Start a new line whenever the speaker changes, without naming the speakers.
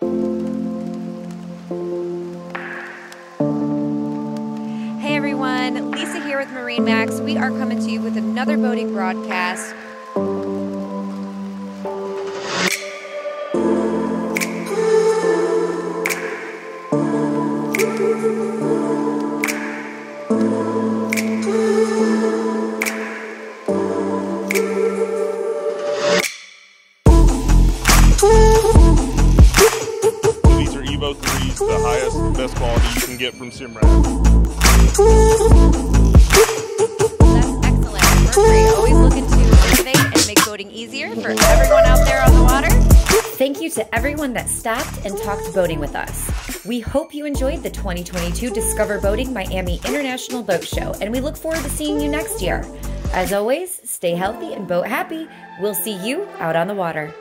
Hey everyone, Lisa here with MarineMax. We are coming to you with another boating broadcast.
These the highest, best quality you can get from Simrad.
That's excellent. Mercury always looking to innovate and make boating easier for everyone out there on the water.
Thank you to everyone that stopped and talked boating with us. We hope you enjoyed the 2022 Discover Boating Miami International Boat Show, and we look forward to seeing you next year. As always, stay healthy and boat happy. We'll see you out on the water.